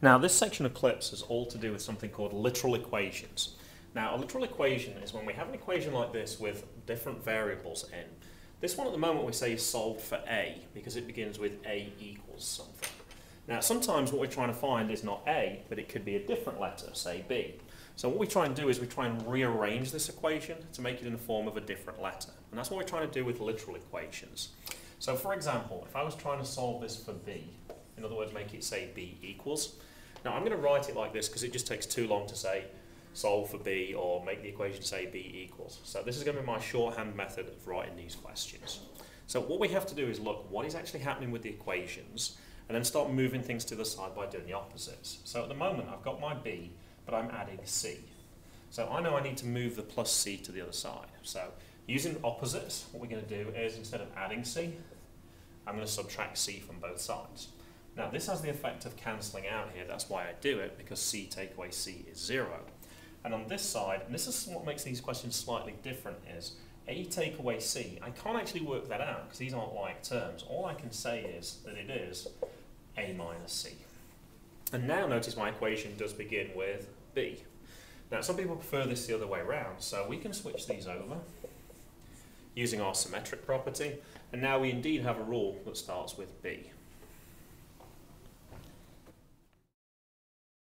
Now, this section of clips is all to do with something called literal equations. Now, a literal equation is when we have an equation like this with different variables in. This one at the moment we say is solved for a because it begins with a equals something. Now, sometimes what we're trying to find is not a, but it could be a different letter, say b. So what we try and do is we try and rearrange this equation to make it in the form of a different letter. And that's what we're trying to do with literal equations. So for example, if I was trying to solve this for b, in other words, make it say b equals. Now I'm going to write it like this because it just takes too long to say solve for b or make the equation say b equals. So this is going to be my shorthand method of writing these questions. So what we have to do is look what is actually happening with the equations and then start moving things to the side by doing the opposites. So at the moment I've got my b, but I'm adding c. So I know I need to move the plus c to the other side. So using opposites, what we're going to do is instead of adding c, I'm going to subtract c from both sides. Now this has the effect of cancelling out here, that's why I do it, because c take away c is 0. And on this side, and this is what makes these questions slightly different, is a take away c. I can't actually work that out because these aren't like terms. All I can say is that it is a minus c. And now notice my equation does begin with b. Now some people prefer this the other way around, so we can switch these over using our symmetric property, and now we indeed have a rule that starts with b.